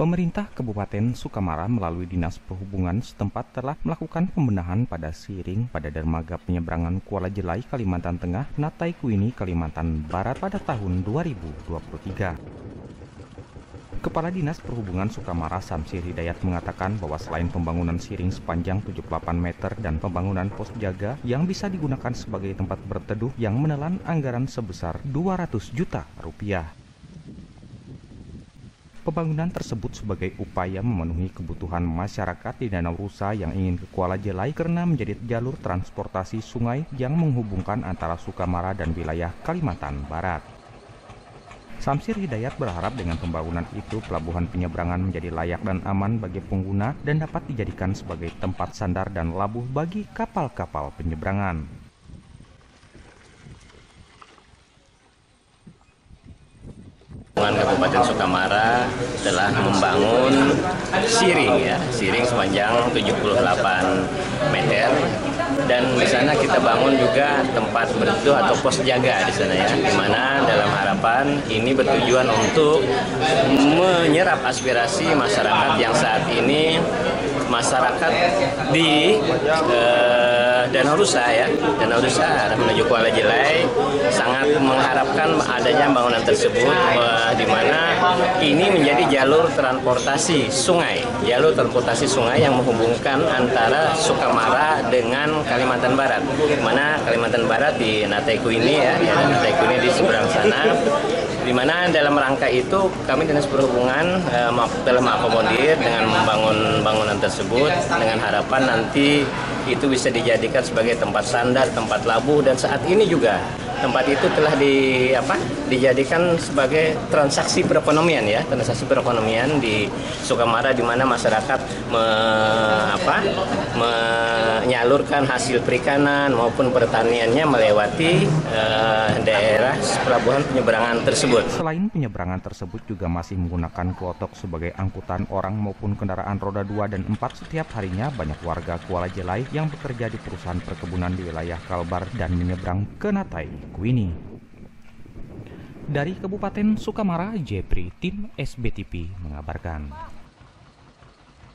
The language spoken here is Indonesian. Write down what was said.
Pemerintah Kabupaten Sukamara melalui Dinas Perhubungan setempat telah melakukan pembenahan pada siring pada dermaga penyeberangan Kuala Jelai, Kalimantan Tengah, Natai Kuini, Kalimantan Barat pada tahun 2023. Kepala Dinas Perhubungan Sukamara Samsir Hidayat mengatakan bahwa selain pembangunan siring sepanjang 78 meter dan pembangunan pos jaga yang bisa digunakan sebagai tempat berteduh yang menelan anggaran sebesar 200 juta rupiah. Pembangunan tersebut sebagai upaya memenuhi kebutuhan masyarakat di Danau Rusa yang ingin ke Kuala Jelai karena menjadi jalur transportasi sungai yang menghubungkan antara Sukamara dan wilayah Kalimantan Barat. Samsir Hidayat berharap dengan pembangunan itu pelabuhan penyeberangan menjadi layak dan aman bagi pengguna dan dapat dijadikan sebagai tempat sandar dan labuh bagi kapal-kapal penyeberangan. Kabupaten Sukamara telah membangun siring ya, siring sepanjang 78 meter. Dan di sana kita bangun juga tempat berteduh atau pos jaga di sana ya, di mana dalam harapan ini bertujuan untuk menyerap aspirasi masyarakat yang saat ini masyarakat di uh, Danau Rusa ya, Danau Rusa menuju Kuala Jelai. Sangat mengharapkan adanya bangunan tersebut uh, di mana ini menjadi jalur transportasi sungai, jalur transportasi sungai yang menghubungkan antara Sukamara dengan Kalimantan Barat. Mana Kalimantan Barat di Nataiku ini ya, di Nataiku ini di seberang sana. Di mana dalam rangka itu kami dinas perhubungan telah mengakomodir dengan membangun bangunan tersebut dengan harapan nanti itu bisa dijadikan sebagai tempat sandar, tempat labuh dan saat ini juga tempat itu telah di apa dijadikan sebagai transaksi perekonomian ya transaksi perekonomian di Sukamara di mana masyarakat me, apa menyalurkan hasil perikanan maupun pertaniannya melewati uh, daerah pelabuhan penyeberangan tersebut. Selain penyeberangan tersebut juga masih menggunakan klotok sebagai angkutan orang maupun kendaraan roda 2 dan 4 setiap harinya banyak warga Kuala Jelai yang bekerja di perusahaan perkebunan di wilayah Kalbar dan menyeberang ke Natai. Kuini. Dari Kabupaten Sukamara, Jepri, tim SBTP mengabarkan.